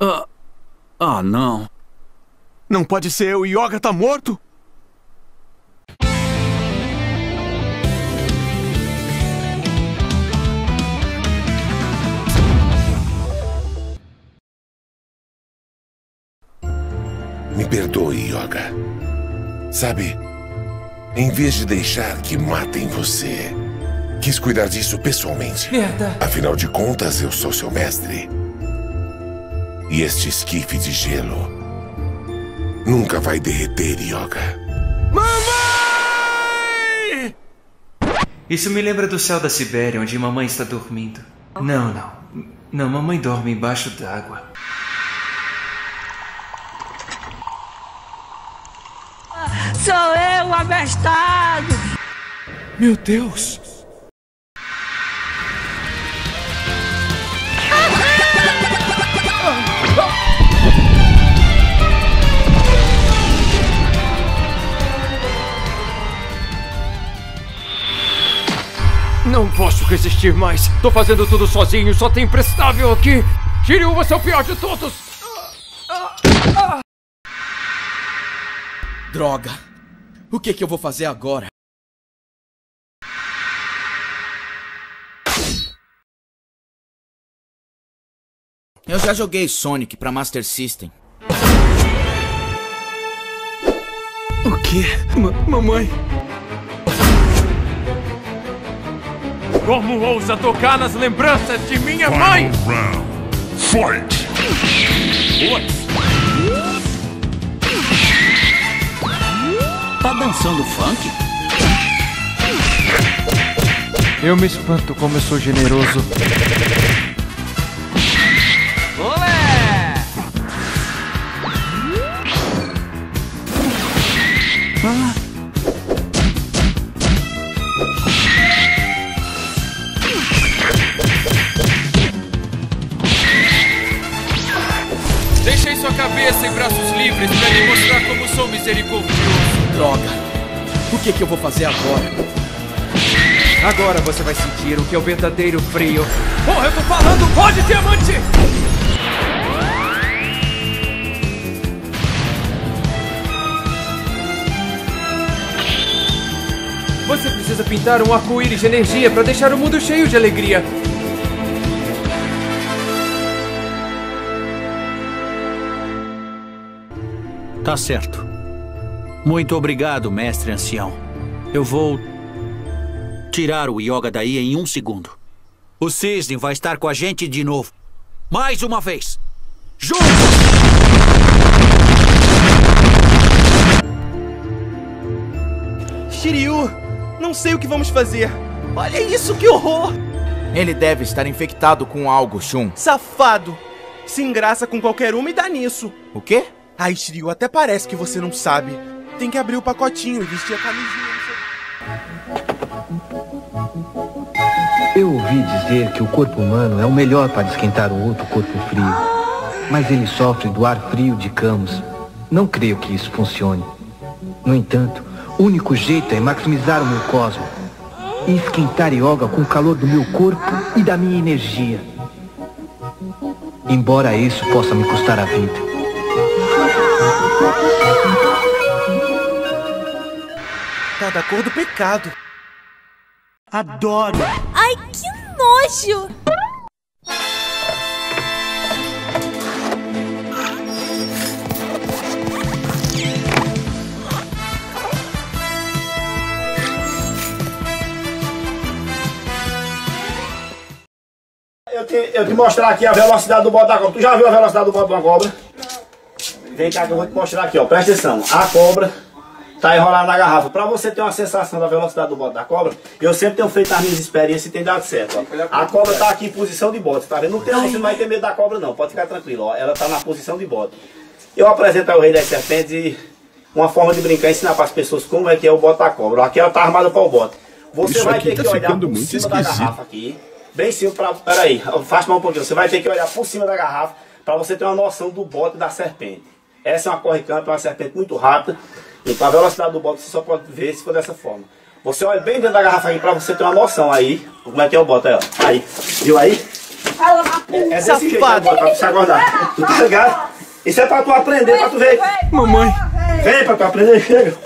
Ah, ah, não. Não pode ser, o Yoga tá morto? Me perdoe, Yoga. Sabe, em vez de deixar que matem você, quis cuidar disso pessoalmente. Merda. Afinal de contas, eu sou seu mestre. E este esquife de gelo nunca vai derreter, Yoga. Mamãe! Isso me lembra do céu da Sibéria, onde mamãe está dormindo. Não, não. Não, mamãe dorme embaixo d'água. Sou eu, abestado! Meu Deus! Não posso resistir mais. Tô fazendo tudo sozinho, só tem imprestável aqui. Shiryu, você é o pior de todos. Droga! O que que eu vou fazer agora? Eu já joguei Sonic pra Master System. O quê? Ma mamãe? Como ousa tocar nas lembranças de minha mãe? Tá dançando funk? Eu me espanto como eu sou generoso. Cabeça e braços livres pra lhe mostrar como sou misericordioso. Droga! O que que eu vou fazer agora? Agora você vai sentir o que é o verdadeiro frio. Porra, eu tô falando, pode, diamante! Você precisa pintar um arco-íris de energia para deixar o mundo cheio de alegria. Tá certo. Muito obrigado, mestre ancião. Eu vou tirar o Yoga daí em um segundo. O Cisne vai estar com a gente de novo. Mais uma vez. Juntos! Shiryu, não sei o que vamos fazer. Olha isso, que horror! Ele deve estar infectado com algo, Shun. Safado! Se engraça com qualquer uma e dá nisso. O quê? Ai, Shiryu, até parece que você não sabe. Tem que abrir o pacotinho e vestir a camisinha. Eu ouvi dizer que o corpo humano é o melhor para esquentar o outro corpo frio. Mas ele sofre do ar frio de Camus. Não creio que isso funcione. No entanto, o único jeito é maximizar o meu cosmo e esquentar yoga com o calor do meu corpo e da minha energia. Embora isso possa me custar a vida. Da cor do pecado. Adoro! Ai, que nojo! Eu te, eu te mostrar aqui a velocidade do bote da cobra. Tu já viu a velocidade do bote de uma cobra? Vem cá que eu vou te mostrar aqui, ó. Presta atenção. A cobra tá enrolada na garrafa. Pra você ter uma sensação da velocidade do bote da cobra, eu sempre tenho feito as minhas experiências e tem dado certo, ó. A cobra tá aqui em posição de bote, tá vendo? Não tem, você não vai ter medo da cobra não, pode ficar tranquilo, ó. Ela tá na posição de bote. Eu apresento ao rei das serpentes e uma forma de brincar e ensinar para as pessoas como é que é o bote da cobra. Aqui ela tá armada para o bote. Você Isso vai ter tá que olhar por muito cima da esquisito. garrafa aqui. Bem simples pra. Peraí, faz mais um pouquinho. Você vai ter que olhar por cima da garrafa para você ter uma noção do bote da serpente. Essa é uma corre-campo, é uma serpente muito rápida. Então a velocidade do bote você só pode ver se for dessa forma. Você olha bem dentro da garrafa aqui para você ter uma noção aí. Como é que é o bote aí, ó. Aí. Viu aí? É desse jeito pra você acordar. Tu tá ligado? Isso é pra tu aprender, pra tu ver. Mamãe. Vem pra tu aprender, chega.